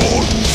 score.